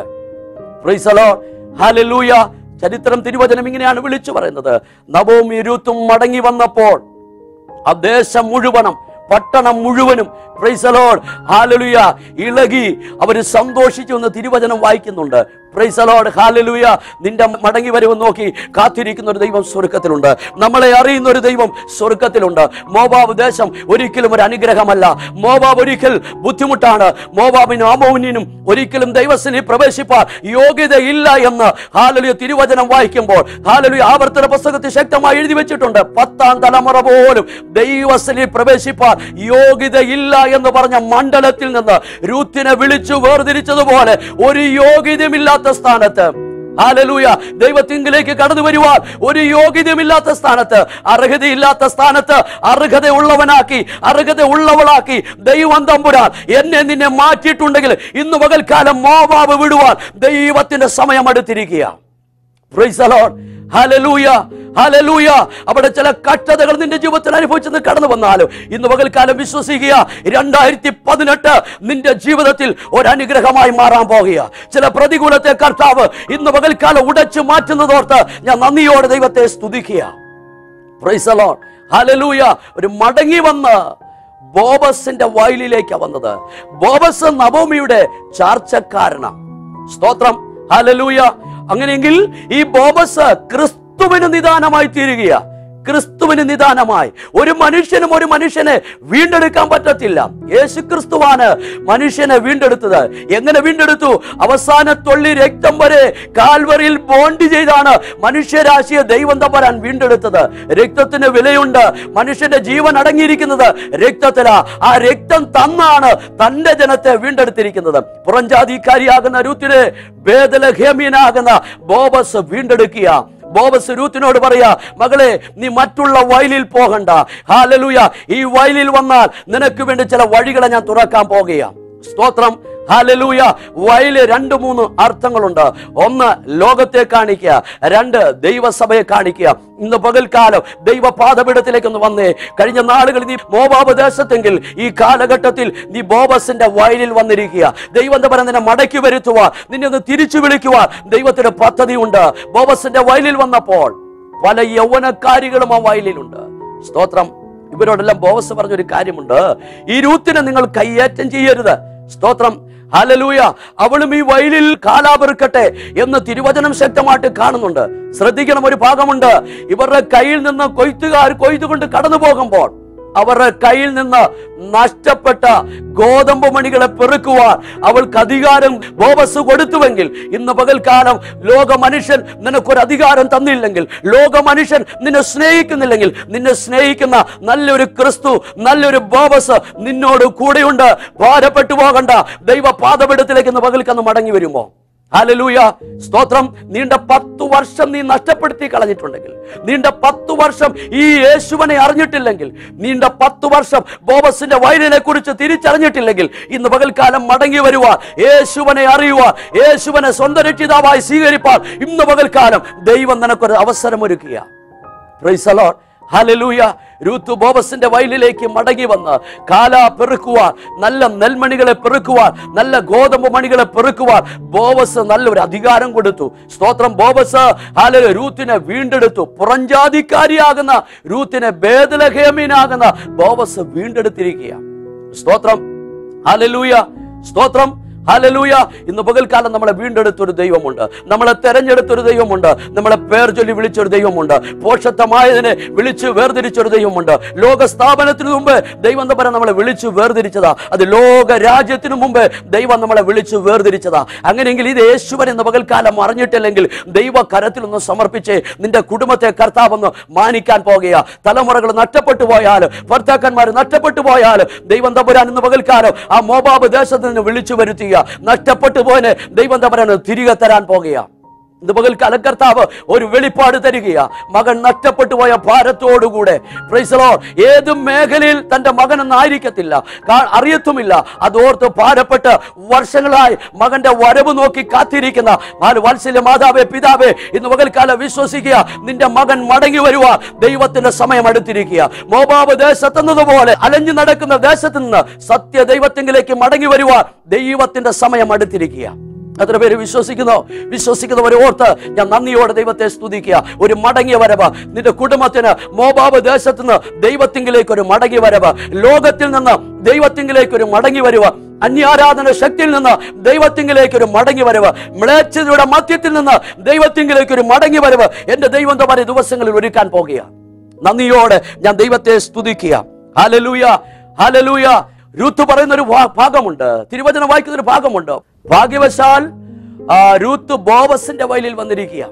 Hallelujah. ചരിത്രം തിരുവചനം ഇങ്ങനെയാണ് വിളിച്ചു പറയുന്നത്. നവോമി രൂത്തും മടങ്ങി വന്നപ്പോൾ ആ ദേശം മുഴുവനും പട്ടണം മുഴുവനും പ്രൈസലോൾ ഹാലലുയ ഇളകി അവർ സന്തോഷിച്ചു എന്ന് തിരുവചനം വായിക്കുന്നുണ്ട്. പ്രൈസലോഡ് ഹാലലൂയ നിന്റെ മടങ്ങി വരവ് നോക്കി കാത്തിരിക്കുന്ന ഒരു ദൈവം സ്വർഗത്തിലുണ്ട് നമ്മളെ അറിയുന്ന ഒരു ദൈവം സ്വർഗത്തിലുണ്ട് മോബാബ് ദേശം ഒരിക്കലും ഒരു അനുഗ്രഹമല്ല. മോബാബ് ഒരിക്കൽ ബുദ്ധിമുട്ടാണ്. മോബാബിനും അമോനിനും ഒരിക്കലും ദൈവസ്ഥനിൽ പ്രവേശിപ്പാൻ യോഗ്യതയില്ല എന്ന് ഹാലലിയ തിരുവചനം വായിക്കുമ്പോൾ ഹാലലിയ ആവർത്തന പുസ്തകത്തിൽ ശക്തമായി എഴുതി വെച്ചിട്ടുണ്ട്. പത്താം തലമുറ പോലും ദൈവസ്ഥനിൽ പ്രവേശിപ്പാൻ യോഗ്യതയില്ല എന്ന് പറഞ്ഞ മണ്ഡലത്തിൽ നിന്ന് രൂത്തിനെ വിളിച്ചു വേർതിരിച്ചതുപോലെ ഒരു യോഗ്യതയുമില്ലാത്ത സ്ഥാനത്ത്. ഹാലലൂയ ദൈവത്തിങ്കിലേക്ക് കടന്നു വരുവാൻ ഒരു യോഗ്യതയുമില്ലാത്ത സ്ഥാനത്ത്. അർഹതയില്ലാത്ത സ്ഥാനത്ത് അർഹത ഉള്ളവനാക്കി അർഹത ഉള്ളവളാക്കി ദൈവം തമ്പുരാൻ എന്നെ നിന്നെ മാറ്റിയിട്ടുണ്ടെങ്കിൽ ഇന്ന് പകൽക്കാലം മോവാബ് വിടുവാൻ ദൈവത്തിന്റെ സമയം അടുത്തിരിക്കുക ഹലലൂയ. Hallelujah. അവിടെ ചില കഷ്ടതകൾ നിന്റെ ജീവിതത്തിൽ അനുഭവിച്ചെന്ന് കടന്നു വന്നാലും ഇന്ന് പകൽക്കാലം വിശ്വസിക്കുക രണ്ടായിരത്തി പതിനെട്ട് നിന്റെ ജീവിതത്തിൽ ഒരു അനുഗ്രഹമായി മാറാൻ പോകുക ചില പ്രതികൂലത്തെ കർത്താവ് ഇന്ന് പകൽക്കാലം ഉടച്ചു മാറ്റുന്നതോർത്ത് ഞാൻ നന്ദിയോടെ ദൈവത്തെ സ്തുതിക്കുക പ്രൈസലോൺ ഹലലൂയ. ഒരു മടങ്ങി വന്ന് ബോബസിന്റെ വയലിലേക്ക് വന്നത് ബോബസ് നവോമിയുടെ ചാർച്ചക്കാരനാണ് സ്തോത്രം ഹലലൂയ അങ്ങനെയെങ്കിൽ ഈ ബോബസ് ക്രിസ്തുവിന് നിദാനമായി തീരുകയാ. ക്രിസ്തുവിന് നിദാനമായി. ഒരു മനുഷ്യനും ഒരു മനുഷ്യനെ വീണ്ടെടുക്കാൻ പറ്റത്തില്ല. യേശു ക്രിസ്തുവാണ് മനുഷ്യനെ വീണ്ടെടുത്തത്. എങ്ങനെ വീണ്ടെടുത്തു? അവസാന തൊള്ളി രക്തം വരെ കാൽവറിയിൽ ബോണ്ട് ചെയ്താണ് മനുഷ്യരാശിയെ ദൈവം തമ്പരാൻ വീണ്ടെടുത്തത്. രക്തത്തിന് വിലയുണ്ട്. മനുഷ്യന്റെ ജീവൻ അടങ്ങിയിരിക്കുന്നത് രക്തത്തിലാ. ആ രക്തം തന്നാണ് തന്റെ ജനത്തെ വീണ്ടെടുത്തിരിക്കുന്നത്. പുറംജാതിക്കാരിയാകുന്ന രൂത്തിലെ ഭേദലഹേമീനാകുന്ന ബോബസ് വീണ്ടെടുക്കുക. ബോബസ് രൂത്തിനോട് പറയാ മകളെ നീ മറ്റുള്ള വയലിൽ പോകണ്ട. ഹാലലുയ ഈ വയലിൽ വന്നാൽ നിനക്ക് വേണ്ടി ചില വഴികളെ ഞാൻ തുറക്കാൻ പോകുകയാണ്. സ്തോത്രം. ഹാലലൂയ വയൽ രണ്ട് മൂന്ന് അർത്ഥങ്ങളുണ്ട്. ഒന്ന് ലോകത്തെ കാണിക്കുക. രണ്ട് ദൈവസഭയെ കാണിക്കുക. ഇന്ന് പകൽക്കാലം ദൈവ പാതപീഠത്തിലേക്ക് ഒന്ന് വന്നേ. കഴിഞ്ഞ നാളുകളിൽ നീ മോബാബ് ദേശത്തെങ്കിൽ ഈ കാലഘട്ടത്തിൽ നീ ബോബസിന്റെ വയലിൽ വന്നിരിക്കുക. ദൈവം എന്താ പറയുക നിന്നെ മടക്കി വരുത്തുവാൻ നിന്നെ ഒന്ന് തിരിച്ചു വിളിക്കുവാൻ ദൈവത്തിന്റെ പദ്ധതിയുണ്ട്. ബോബസിന്റെ വയലിൽ വന്നപ്പോൾ പല യൗവനക്കാരികളും ആ വയലിലുണ്ട്. സ്തോത്രം. ഇവരോടെല്ലാം ബോവസ് പറഞ്ഞൊരു കാര്യമുണ്ട്. ഈ രൂത്തിനെ നിങ്ങൾ കയ്യേറ്റം ചെയ്യരുത്. സ്തോത്രം. ഹലലൂയ അവളും ഈ വയലിൽ കാലാപെറുക്കട്ടെ എന്ന് തിരുവചനം ശക്തമായിട്ട് കാണുന്നുണ്ട്. ശ്രദ്ധിക്കണം ഒരു ഭാഗമുണ്ട്. ഇവരുടെ കയ്യിൽ നിന്ന് കൊയ്ത്തുകാർ കൊയ്ത്തുകൊണ്ട് കടന്നു പോകുമ്പോൾ അവരുടെ കയ്യിൽ നിന്ന് നഷ്ടപ്പെട്ട ഗോതമ്പ് മണികളെ പെറുക്കുവാൻ അവൾക്ക് അധികാരം ബോബസ് കൊടുത്തുവെങ്കിൽ ഇന്ന് പകൽക്കാലം ലോക മനുഷ്യൻ നിനക്കൊരു അധികാരം തന്നില്ലെങ്കിൽ ലോക മനുഷ്യൻ നിന്നെ സ്നേഹിക്കുന്നില്ലെങ്കിൽ നിന്നെ സ്നേഹിക്കുന്ന നല്ലൊരു ക്രിസ്തു നല്ലൊരു ബോബസ് നിന്നോട് കൂടെയുണ്ട്. ഭാരപ്പെട്ടു പോകണ്ട. ദൈവ പാദപീഠത്തിലേക്ക് ഇന്ന് പകൽക്കന്ന് മടങ്ങി വരുമോ? ഹല്ലേലൂയ സ്തോത്രം. നീണ്ട പത്തു വർഷം നീ നഷ്ടപ്പെടുത്തി കളഞ്ഞിട്ടുണ്ടെങ്കിൽ നീണ്ട പത്തു വർഷം ഈ യേശുവിനെ അറിഞ്ഞിട്ടില്ലെങ്കിൽ നീണ്ട പത്തു വർഷം ബോബസിന്റെ വയലിനെ കുറിച്ച് തിരിച്ചറിഞ്ഞിട്ടില്ലെങ്കിൽ ഇന്ന് പകൽക്കാലം മടങ്ങി വരുവാൻ യേശുവിനെ അറിയുവാൻ യേശുവിനെ സ്വന്തം രക്ഷിതാവായി സ്വീകരിപ്പാൻ ഇന്ന് പകൽക്കാലം ദൈവം നിനക്കൊരു അവസരം ഒരുക്കുക ഹല്ലേലൂയ. രൂത്ത് ബോബസിന്റെ വയലിലേക്ക് മടങ്ങി വന്ന് കാല പെറുക്കുവാൻ നല്ല നെൽമണികളെ പെറുക്കുവാൻ നല്ല ഗോതമ്പ് മണികളെ പെറുക്കുവാൻ ബോബസ് നല്ലൊരു അധികാരം കൊടുത്തു. സ്തോത്രം ബോബസ്. ഹാലലു രൂത്തിനെ വീണ്ടെടുത്തു. പുറഞ്ചാതിക്കാരിയാകുന്ന രൂത്തിനെ ഭേദലഹേമീനാകുന്ന ബോബസ് വീണ്ടെടുത്തിരിക്കുക സ്തോത്രം. ഹലലൂയ സ്തോത്രം. ഹല്ലേലൂയ. ഇന്ന് പകൽക്കാലം നമ്മളെ വീണ്ടെടുത്തൊരു ദൈവമുണ്ട്. നമ്മളെ തെരഞ്ഞെടുത്തൊരു ദൈവമുണ്ട്. നമ്മളെ പേർ ചൊല്ലി വിളിച്ചൊരു ദൈവമുണ്ട്. പോഷത്വമായതിനെ വിളിച്ച് വേർതിരിച്ചൊരു ദൈവമുണ്ട്. ലോക സ്ഥാപനത്തിന് മുമ്പ് ദൈവം പറയാ നമ്മളെ വിളിച്ച് വേർതിരിച്ചതാ. അത് ലോക രാജ്യത്തിനു മുമ്പ് ദൈവം നമ്മളെ വിളിച്ച് വേർതിരിച്ചതാ. അങ്ങനെയെങ്കിൽ ഇത് യേശുവൻ ഇന്ന് പകൽക്കാലം അറിഞ്ഞിട്ടില്ലെങ്കിൽ ദൈവ കരത്തിൽ ഒന്ന് സമർപ്പിച്ച് നിന്റെ കുടുംബത്തെ കർത്താവെന്ന് മാനിക്കാൻ പോകുക തലമുറകൾ നഷ്ടപ്പെട്ടു പോയാൽ ഭർത്താക്കന്മാർ നഷ്ടപ്പെട്ടു പോയാൽ ദൈവം തപുരാൻ ഇന്ന് പകൽക്കാലം ആ മോബാബ് ദേശത്ത് നിന്ന് വിളിച്ചു വരുത്തുക നഷ്ടപ്പെട്ടു പോയെ ദൈവം തമ്പുരാൻ തിരികെ തരാൻ പോകുക ഇന്ന് പകൽക്കാലം ഒരു വെളിപ്പാട് തരികയാ. മകൻ നഷ്ടപ്പെട്ടു പോയ ഭാരത്തോടുകൂടെ. പ്രൈസലോ. ഏത് മേഖലയിൽ തന്റെ മകനെന്നായിരിക്കത്തില്ല. അറിയത്തുമില്ല. അതോർത്ത് ഭാരപ്പെട്ട് വർഷങ്ങളായി മകന്റെ വരവ് നോക്കി കാത്തിരിക്കുന്ന നാല് വാത്സല്യ മാതാവേ പിതാവേ ഇന്ന് പകൽക്കാലം വിശ്വസിക്കുക. നിന്റെ മകൻ മടങ്ങി വരുവാ. ദൈവത്തിന്റെ സമയം അടുത്തിരിക്കുക. മോബാബ് ദേശത്തെന്നതുപോലെ അലഞ്ഞു നടക്കുന്ന ദേശത്ത് നിന്ന് സത്യ ദൈവത്തിങ്കിലേക്ക് മടങ്ങി വരുവാൻ ദൈവത്തിന്റെ സമയം അടുത്തിരിക്കുക. എത്ര പേര് വിശ്വസിക്കുന്നു? വിശ്വസിക്കുന്നവരെ ഓർത്ത് ഞാൻ നന്ദിയോടെ ദൈവത്തെ സ്തുതിക്കുക. ഒരു മടങ്ങിയ വരവ്. നിന്റെ കുടുംബത്തിന് മോബാബ് ദേശത്ത് നിന്ന് ദൈവത്തിങ്കിലേക്ക് ഒരു മടങ്ങി വരവ്. ലോകത്തിൽ നിന്ന് ദൈവത്തിങ്കിലേക്ക് ഒരു മടങ്ങി വരവ്. അന്യാരാധന ശക്തിയിൽ നിന്ന് ദൈവത്തിങ്കിലേക്ക് ഒരു മടങ്ങി വരവ്. മ്ലേച്ഛതയുടെ മധ്യത്തിൽ നിന്ന് ദൈവത്തിങ്കിലേക്ക് ഒരു മടങ്ങി വരവ്. എന്റെ ദൈവം പറയുക? ദിവസങ്ങളിൽ ഒരുക്കാൻ പോകുക. നന്ദിയോടെ ഞാൻ ദൈവത്തെ സ്തുതിക്കുക. ഹാലലൂയ ഹാലലൂയ രൂത്ത് പറയുന്ന ഒരു ഭാഗമുണ്ട്. തിരുവചനം വായിക്കുന്ന ഒരു ഭാഗമുണ്ട്. ഭാഗ്യവശാൽ രൂത്ത് ബോബസിന്റെ വയലിൽ വന്നിരിക്കുക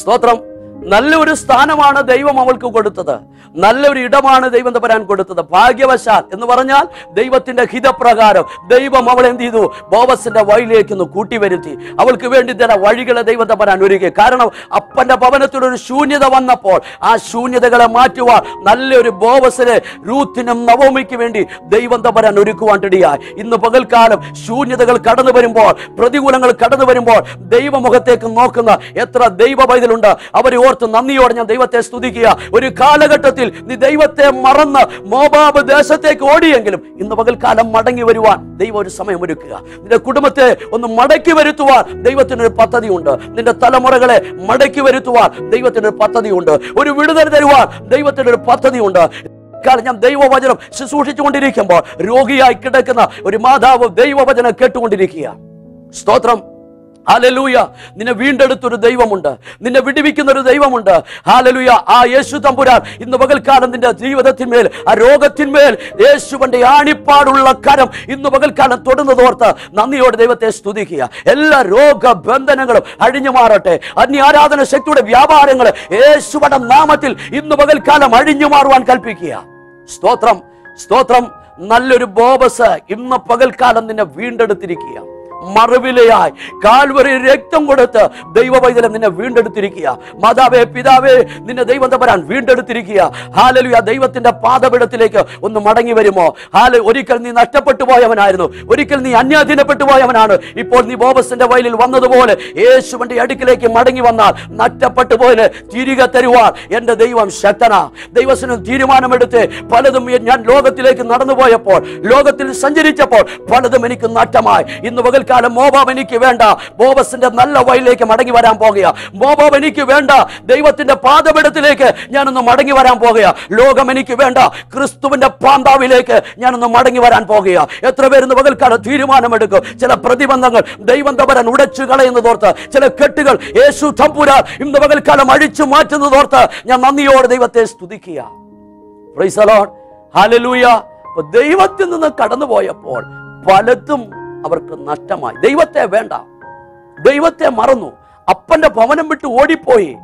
സ്തോത്രം. നല്ലൊരു സ്ഥാനമാണ് ദൈവം അവൾക്ക് കൊടുത്തത്. നല്ലൊരു ഇടമാണ് ദൈവം തരാൻ കൊടുത്തത്. ഭാഗ്യവശാൽ എന്ന് പറഞ്ഞാൽ ദൈവത്തിന്റെ ഹിതപ്രകാരം ദൈവം അവൾ എന്ത് ചെയ്തു? ബോവസിന്റെ വഴിയിലേക്ക് ഒന്ന് കൂട്ടിവരുത്തി അവൾക്ക് വേണ്ടി തന്നെ വഴികളെ ദൈവം തരാൻ ഒരുക്കി. കാരണം അപ്പന്റെ ഭവനത്തിൽ ഒരു ശൂന്യത വന്നപ്പോൾ ആ ശൂന്യതകളെ മാറ്റുവാൻ നല്ലൊരു ബോവസിനെ റൂത്തിനും നവോമിക്ക് വേണ്ടി ദൈവം തരാൻ ഒരുക്കുവാൻ ഇടയായി ഇന്ന് പകൽക്കാലം ശൂന്യതകൾ കടന്നു വരുമ്പോൾ പ്രതികൂലങ്ങൾ കടന്നു വരുമ്പോൾ ദൈവമുഖത്തേക്ക് നോക്കുന്ന എത്ര ദൈവ പൈതലുണ്ട്. അവരെ ഓർത്ത് നന്ദിയോടെ ഞാൻ ദൈവത്തെ സ്തുതിക്കുക. ഒരു കാലഘട്ടത്തിൽ നീ ദൈവത്തെ മറന്ന് മോബാബ് ദേശത്തേക്ക് ഓടിയെങ്കിലും ഇന്ന് പകൽക്കാലം മടങ്ങി വരുവാൻ ദൈവം ഒരു സമയം ഒരുക്കുക. നിന്റെ കുടുംബത്തെ ഒന്ന് മടക്കി വരുത്തുവാൻ ദൈവത്തിനൊരു പദ്ധതിയുണ്ട്. നിന്റെ തലമുറകളെ മടക്കി വരുത്തുവാൻ ദൈവത്തിനൊരു പദ്ധതിയുണ്ട്. ഒരു വിടുതൽ തരുവാൻ ദൈവത്തിനൊരു പദ്ധതിയുണ്ട്. കാരണം ഞാൻ ദൈവവചനം ശുശ്രൂഷിച്ചുകൊണ്ടിരിക്കുമ്പോൾ രോഗിയായി കിടക്കുന്ന ഒരു മാതാവ് ദൈവവചനം കേട്ടുകൊണ്ടിരിക്കുക. സ്തോത്രം. ഹാലലൂയ നിന്നെ വീണ്ടെടുത്തൊരു ദൈവമുണ്ട്. നിന്നെ വിടിവിക്കുന്ന ഒരു ദൈവമുണ്ട്. ഹാലലൂയ ആ യേശു തമ്പുരാൻ ഇന്ന് പകൽക്കാലം നിന്റെ ജീവിതത്തിന്മേൽ ആ രോഗത്തിന്മേൽ യേശുവിന്റെ ആണിപ്പാടുള്ള കരം ഇന്ന് പകൽക്കാലം തൊടുന്നതോർത്ത് നന്ദിയോടെ ദൈവത്തെ സ്തുതിക്കുക. എല്ലാ രോഗ ബന്ധനങ്ങളും അഴിഞ്ഞു മാറട്ടെ. അന്യ ആരാധന ശക്തിയുടെ വ്യാപാരങ്ങൾ യേശുവടം നാമത്തിൽ ഇന്ന് പകൽക്കാലം അഴിഞ്ഞു മാറുവാൻ കൽപ്പിക്കുക. സ്തോത്രം സ്തോത്രം. നല്ലൊരു ബോബസ് ഇന്ന് പകൽക്കാലം നിന്നെ വീണ്ടെടുത്തിരിക്കുക. മറുവിലയായി. കാൽവരി രക്തം കൊടുത്ത് ദൈവവൈതലം നിന്നെ വീണ്ടെടുത്തിരിക്കുക. മാതാവേ പിതാവേ നിന്നെ ദൈവം തമ്പരാൻ വീണ്ടെടുത്തിരിക്കുക. ഹാലലു ആ ദൈവത്തിന്റെ പാദപിടത്തിലേക്ക് ഒന്ന് മടങ്ങി വരുമോ? ഹാല ഒരിക്കൽ നീ നഷ്ടപ്പെട്ടു പോയവനായിരുന്നു. ഒരിക്കൽ നീ അന്യാധീനപ്പെട്ടു പോയവനാണ്. ഇപ്പോൾ നീ ബോബസിന്റെ വയലിൽ വന്നതുപോലെ യേശുവിന്റെ അടുക്കിലേക്ക് മടങ്ങി വന്നാൽ നഷ്ടപ്പെട്ടു പോയത് തിരികെ തരുവാൻ എന്റെ ദൈവം ശക്തനാ. ദൈവത്തിന് തീരുമാനമെടുത്ത് പലതും ഞാൻ ലോകത്തിലേക്ക് നടന്നു പോയപ്പോൾ ലോകത്തിൽ സഞ്ചരിച്ചപ്പോൾ പലതും എനിക്ക് നഷ്ടമായി. ഇന്ന് പകൽക്കാലം മോബാബ് എനിക്ക് വേണ്ട. ബോബസിന്റെ നല്ല വഴിയിലേക്ക് മടങ്ങി വരാൻ പോകുക. മോബാബ് എനിക്ക് വേണ്ട. ദൈവത്തിന്റെ പാദപിടത്തിലേക്ക് ഞാനൊന്ന് മടങ്ങി വരാൻ പോകുക. ലോകം എനിക്ക് വേണ്ട. ക്രിസ്തുവിന്റെ പാന്താവിലേക്ക് ഞാനൊന്ന് മടങ്ങി വരാൻ പോകുക. എത്ര പേരുന്ന് പകൽക്കാലം തീരുമാനമെടുക്കും? ചില പ്രതിബന്ധങ്ങൾ ദൈവം തവരൻ ഉടച്ചു കളയുന്നതോർത്ത് ചില കെട്ടുകൾ യേശു തമ്പുരാൻ ഇന്ന് പകൽക്കാലം അഴിച്ചു മാറ്റുന്നതോർത്ത് ഞാൻ നന്ദിയോടെ ദൈവത്തെ സ്തുതിക്കുക. ദൈവത്തിൽ നിന്ന് കടന്നുപോയപ്പോൾ പലതും അവർക്ക് നഷ്ടമായി. ദൈവത്തെ വേണ്ട. ദൈവത്തെ മറന്നു. അപ്പന്റെ ഭവനം വിട്ട് ഓടിപ്പോയി.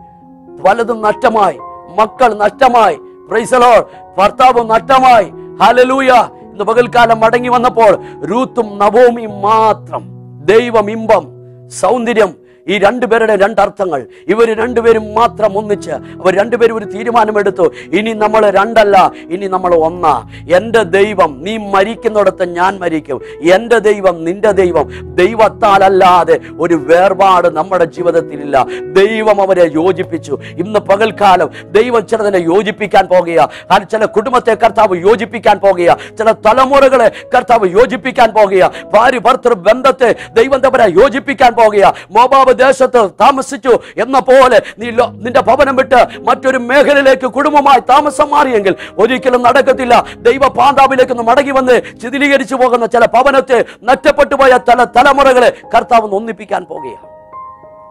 പലതും നഷ്ടമായി. മക്കൾ നഷ്ടമായി. പ്രൈസലോ. ഭർത്താവ് നഷ്ടമായി. ഹലലൂയ ഇന്ന് പകൽക്കാലം മടങ്ങി വന്നപ്പോൾ രൂത്തും നവോമിയും മാത്രം. ദൈവം ഇമ്പം സൗന്ദര്യം ഈ രണ്ടുപേരുടെ രണ്ടർത്ഥങ്ങൾ ഇവർ രണ്ടുപേരും മാത്രം ഒന്നിച്ച് അവർ രണ്ടുപേരും ഒരു തീരുമാനമെടുത്തു. ഇനി നമ്മൾ രണ്ടല്ല ഇനി നമ്മൾ ഒന്നാ. എന്റെ ദൈവം നീ മരിക്കുന്നിടത്ത് ഞാൻ മരിക്കും. എന്റെ ദൈവം നിന്റെ ദൈവം. ദൈവത്താലല്ലാതെ ഒരു വേർപാട് നമ്മുടെ ജീവിതത്തിലില്ല. ദൈവം അവരെ യോജിപ്പിച്ചു. ഇന്ന് പകൽക്കാലം ദൈവം ചിലതിനെ യോജിപ്പിക്കാൻ പോകുക ചില കുടുംബത്തെ കർത്താവ് യോജിപ്പിക്കാൻ പോകുക ചില തലമുറകളെ കർത്താവ് യോജിപ്പിക്കാൻ പോകുക ഭാര്യ ഭർത്തൃ ബന്ധത്തെ ദൈവം തവരെ യോജിപ്പിക്കാൻ പോകുക മോബാബ് ദേശത്ത് താമസിച്ചു എന്ന പോലെ നീ നിന്റെ ഭവനം വിട്ട് മറ്റൊരു മേഖലയിലേക്ക് കുടുംബമായി താമസം മാറിയെങ്കിൽ ഒരിക്കലും നടക്കത്തില്ല. ദൈവ പാന്താവിലേക്ക് ഒന്ന് മടങ്ങി വന്ന് ചിതിലീകരിച്ചു പോകുന്ന ചില ഭവനത്തെ നറ്റപ്പെട്ടുപോയ ചില തലമുറകളെ കർത്താവ് ഒന്ന് ഒന്നിപ്പിക്കാൻ പോകുകയാണ്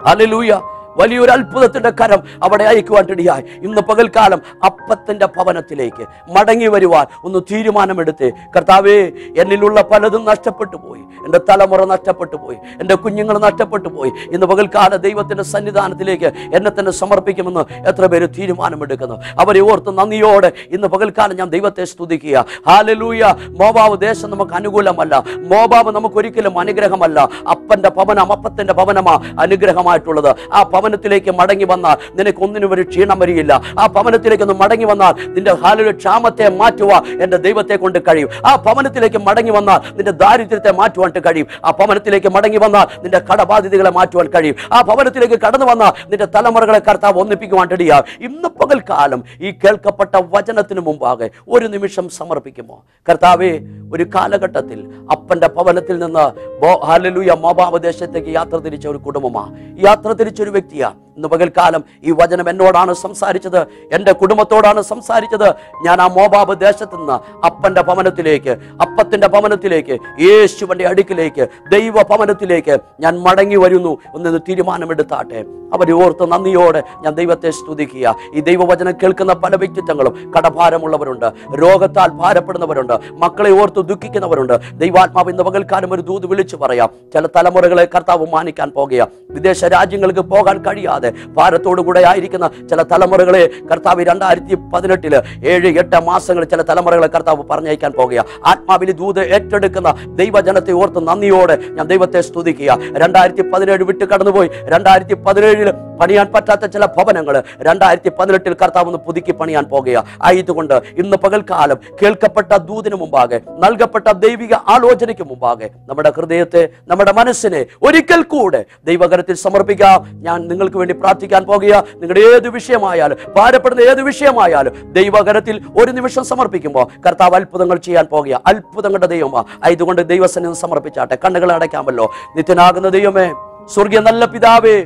ഹല്ലേലൂയ. വലിയൊരു അത്ഭുതത്തിന്റെ കരം അവിടെ അയക്കുവാൻ ഇടയായി ഇന്ന് പകൽക്കാലം അപ്പത്തിന്റെ ഭവനത്തിലേക്ക് മടങ്ങി വരുവാൻ ഒന്ന് തീരുമാനമെടുത്ത്. കർത്താവേ എന്നിലുള്ള പലതും നഷ്ടപ്പെട്ടു പോയി. എന്റെ തലമുറ നഷ്ടപ്പെട്ടു പോയി. എന്റെ കുഞ്ഞുങ്ങൾ നഷ്ടപ്പെട്ടു പോയി. ഇന്ന് പകൽക്കാല ദൈവത്തിന്റെ സന്നിധാനത്തിലേക്ക് എന്നെ തന്നെ സമർപ്പിക്കുമെന്ന് എത്ര പേര് തീരുമാനമെടുക്കുന്നു. അവരെ ഓർത്ത് നന്ദിയോടെ ഇന്ന് പകൽക്കാലം ഞാൻ ദൈവത്തെ സ്തുതിക്കുക. ഹാലലൂയ മോബാവ് ദേശം നമുക്ക് അനുകൂലമല്ല. മോബാവ് നമുക്ക് ഒരിക്കലും അനുഗ്രഹമല്ല. അപ്പന്റെ ഭവനം അപ്പത്തിന്റെ ഭവനമാ അനുഗ്രഹമായിട്ടുള്ളത്. ആ ഭവനത്തിലേക്ക് മടങ്ങി വന്നാൽ നിനക്ക് ഒന്നിനും ഒരു ക്ഷീണം വരികയില്ല. ആ ഭവനത്തിലേക്ക് ഒന്ന് മടങ്ങി വന്നാൽ നിന്റെ ഹാലിലെ ക്ഷാമത്തെ മാറ്റുക എന്റെ ദൈവത്തെ കൊണ്ട് കഴിയും. ആ ഭവനത്തിലേക്ക് മടങ്ങി വന്നാൽ നിന്റെ ദാരിദ്ര്യത്തെ മാറ്റുവാൻ കഴിയും. ആ ഭവനത്തിലേക്ക് മടങ്ങി വന്നാൽ നിന്റെ കടബാധ്യതകളെ മാറ്റുവാൻ കഴിയും. ആ ഭവനത്തിലേക്ക് കടന്നു വന്നാൽ നിന്റെ തലമുറകളെ കർത്താവ് ഒന്നിപ്പിക്കുവാൻ ഇടയാകും ഇന്ന് പകൽക്കാലം ഈ കേൾക്കപ്പെട്ട വചനത്തിന് മുമ്പാകെ ഒരു നിമിഷം സമർപ്പിക്കുമോ? കർത്താവെ ഒരു കാലഘട്ടത്തിൽ അപ്പന്റെ ഭവനത്തിൽ നിന്ന് ബോ- ഹല്ലേലൂയ മോബാബ് ദേശത്തേക്ക് യാത്ര തിരിച്ച ഒരു കുടുംബമാ. യാത്ര തിരിച്ച ഒരു thiệp ഇന്ന് പകൽക്കാലം ഈ വചനം എന്നോടാണ് സംസാരിച്ചത് എന്റെ കുടുംബത്തോടാണ് സംസാരിച്ചത്. ഞാൻ ആ മോബാബ് ദേശത്ത് നിന്ന് അപ്പന്റെ ഭവനത്തിലേക്ക് അപ്പത്തിന്റെ ഭവനത്തിലേക്ക് യേശുവിന്റെ അടുക്കിലേക്ക് ദൈവ ഭവനത്തിലേക്ക് ഞാൻ മടങ്ങി വരുന്നു. എന്നൊരു തീരുമാനമെടുത്താട്ടെ. അവരെ ഓർത്ത് നന്ദിയോടെ ഞാൻ ദൈവത്തെ സ്തുതിക്കുക. ഈ ദൈവവചനം കേൾക്കുന്ന പല വ്യക്തിത്വങ്ങളും കടഭാരമുള്ളവരുണ്ട് രോഗത്താൽ ഭാരപ്പെടുന്നവരുണ്ട് മക്കളെ ഓർത്ത് ദുഃഖിക്കുന്നവരുണ്ട്. ദൈവാത്മാവ് ഇന്ന് പകൽക്കാലം ഒരു ദൂത് വിളിച്ചു പറയാം. ചില തലമുറകളെ കർത്താവ് മാനിക്കാൻ പോകുക. വിദേശ രാജ്യങ്ങൾക്ക് പോകാൻ കഴിയാതെ ഭാരത്തോടു കൂടെ ആയിരിക്കുന്ന ചില തലമുറകളെ കർത്താവ് രണ്ടായിരത്തി പതിനെട്ടിൽ ഏഴ് എട്ട് മാസങ്ങൾ ചില തലമുറകളെ കർത്താവ് പറഞ്ഞയക്കാൻ പോകുക. ആത്മാവിൽ ദൂത് ഏറ്റെടുക്കുന്ന ദൈവജനത്തെ ഓർത്ത് നന്ദിയോടെ ഞാൻ ദൈവത്തെ സ്തുതിക്കുക. രണ്ടായിരത്തി പതിനേഴ് വിട്ട് കടന്നുപോയി. രണ്ടായിരത്തി പതിനേഴിൽ പണിയാൻ പറ്റാത്ത ചില ഭവനങ്ങൾ രണ്ടായിരത്തി പതിനെട്ടിൽ കർത്താവ് ഒന്ന് പുതുക്കി പണിയാൻ പോകുക. ആയതുകൊണ്ട് ഇന്ന് പകൽക്കാലം കേൾക്കപ്പെട്ട ദൂതിന് മുമ്പാകെ നൽകപ്പെട്ട ദൈവിക ആലോചനയ്ക്ക് മുമ്പാകെ നമ്മുടെ ഹൃദയത്തെ നമ്മുടെ മനസ്സിനെ ഒരിക്കൽ കൂടെ ദൈവകരത്തിൽ സമർപ്പിക്കാം. ഞാൻ നിങ്ങൾക്ക് വേണ്ടി പ്രാർത്ഥിക്കാൻ പോകുക. നിങ്ങളുടെ ഏത് വിഷയമായാലും ഭാരപ്പെടുന്ന ഏത് വിഷയമായാലും ദൈവകരത്തിൽ ഒരു നിമിഷം സമർപ്പിക്കുമ്പോൾ കർത്താവ് അത്ഭുതങ്ങൾ ചെയ്യാൻ പോകുക. അത്ഭുതങ്ങളുടെ ദൈവമാ. ആയതുകൊണ്ട് ദൈവസന്നിധി സമർപ്പിച്ചാട്ടെ. കണ്ണുകൾ അടയ്ക്കാമല്ലോ. നിത്യനാകുന്ന ദൈവമേ സ്വർഗീയ നല്ല പിതാവേ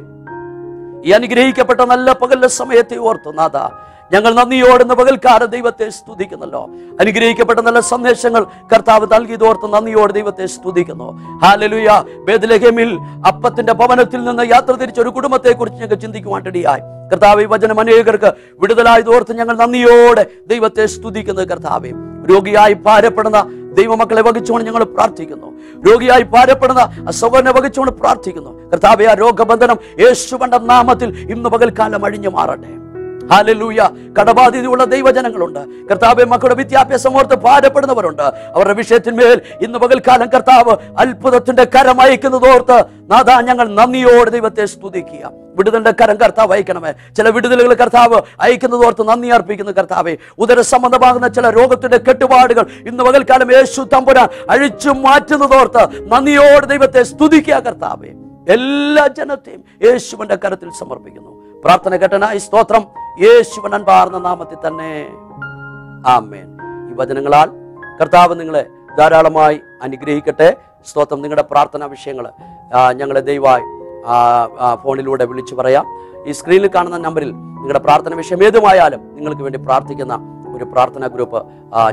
ഈ അനുഗ്രഹിക്കപ്പെട്ട നല്ല പകലിന്റെ സമയത്തെ ഓർത്തു നാഥ. ഞങ്ങൾ നന്ദിയോടുന്ന പകൽക്കാല ദൈവത്തെ സ്തുതിക്കുന്നല്ലോ. അനുഗ്രഹിക്കപ്പെട്ട നല്ല സന്ദേശങ്ങൾ കർത്താവ് നൽകിയതോർത്ത് നന്ദിയോട് ദൈവത്തെ സ്തുതിക്കുന്നു. ഹാലലുയ ബേദലഹേമിൽ അപ്പത്തിന്റെ ഭവനത്തിൽ നിന്ന് യാത്ര തിരിച്ച ഒരു കുടുംബത്തെ കുറിച്ച് ഞങ്ങൾ ചിന്തിക്കുവാൻ കർത്താവ് വചനം അനേകർക്ക് വിടുതലായതോർത്ത് ഞങ്ങൾ നന്ദിയോടെ ദൈവത്തെ സ്തുതിക്കുന്നത് കർത്താവെ. രോഗിയായി ഭാരപ്പെടുന്ന ദൈവമക്കളെ വഹിച്ചുകൊണ്ട് ഞങ്ങൾ പ്രാർത്ഥിക്കുന്നു. രോഗിയായി ഭാരപ്പെടുന്ന അസൗകര്യം വഹിച്ചുകൊണ്ട് പ്രാർത്ഥിക്കുന്നു. കർത്താവെ ആ രോഗബന്ധനം യേശുവന്റെ നാമത്തിൽ ഇന്ന് പകൽക്കാലം അഴിഞ്ഞു മാറട്ടെ. ഹാലലൂയ. കടബാധ്യതയുള്ള ദൈവജനങ്ങളുണ്ട്. കർത്താവെ മക്കളുടെ വിദ്യാഭ്യാസം ഓർത്ത് ഭാരപ്പെടുന്നവരുണ്ട്. അവരുടെ വിഷയത്തിന്മേൽ ഇന്ന് പകൽക്കാലം കർത്താവ് അത്ഭുതത്തിന്റെ കരം അയക്കുന്നത് ഓർത്ത് നാഥാ ഞങ്ങൾ നന്ദിയോടെ ദൈവത്തെ സ്തുതിക്കുക. വിടുതലിന്റെ കരം കർത്താവ് അയക്കണമേ. ചില വിടുതലുകൾ കർത്താവ് അയക്കുന്നത് ഓർത്ത് നന്ദി അർപ്പിക്കുന്നു കർത്താവെ. ഉദര സംബന്ധമാകുന്ന ചില രോഗത്തിന്റെ കെട്ടുപാടുകൾ ഇന്ന് പകൽക്കാലം യേശു തമ്പുരാൻ അഴിച്ചു മാറ്റുന്നതോർത്ത് നന്ദിയോടെ ദൈവത്തെ സ്തുതിക്കുക കർത്താവെ. എല്ലാ ജനത്തെയും യേശുവിന്റെ കരത്തിൽ സമർപ്പിക്കുന്നു. പ്രാർത്ഥന കേട്ടനായി സ്തോത്രം. യേശുവൻ അൻപാർന്ന നാമത്തിൽ തന്നെ. ആമേൻ. ഈ വചനങ്ങളാൽ കർത്താവ് നിങ്ങളെ ധാരാളമായി അനുഗ്രഹിക്കട്ടെ. സ്തോത്രം. നിങ്ങളുടെ പ്രാർത്ഥനാ വിഷയങ്ങൾ ഞങ്ങളെ ദയവായി ഫോണിലൂടെ വിളിച്ചു പറയാം. ഈ സ്ക്രീനിൽ കാണുന്ന നമ്പറിൽ നിങ്ങളുടെ പ്രാർത്ഥന വിഷയം ഏതുമായാലും നിങ്ങൾക്ക് വേണ്ടി പ്രാർത്ഥിക്കുന്ന ഒരു പ്രാർത്ഥനാ ഗ്രൂപ്പ്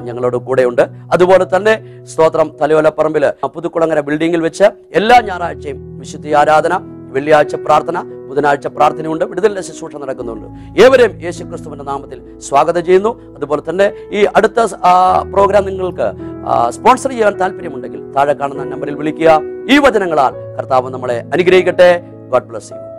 ഞങ്ങളുടെ കൂടെയുണ്ട്. അതുപോലെ തന്നെ സ്തോത്രം തലയോലപ്പറമ്പിൽ പുതുക്കുളങ്ങര ബിൽഡിങ്ങിൽ വെച്ച് എല്ലാ ഞായറാഴ്ചയും വിശുദ്ധി ആരാധന വെള്ളിയാഴ്ച പ്രാർത്ഥന ബുധനാഴ്ച പ്രാർത്ഥനയുണ്ട് വിടുതലിന്റെ ശുശ്രൂഷ നടക്കുന്നുണ്ട്. ഏവരെയും യേശു ക്രിസ്തുവിന്റെ നാമത്തിൽ സ്വാഗതം ചെയ്യുന്നു. അതുപോലെ തന്നെ ഈ അടുത്ത പ്രോഗ്രാം നിങ്ങൾക്ക് സ്പോൺസർ ചെയ്യാൻ താല്പര്യമുണ്ടെങ്കിൽ താഴെ കാണുന്ന നമ്പറിൽ വിളിക്കുക. ഈ വചനങ്ങളാൽ കർത്താവ് നമ്മളെ അനുഗ്രഹിക്കട്ടെ. God bless you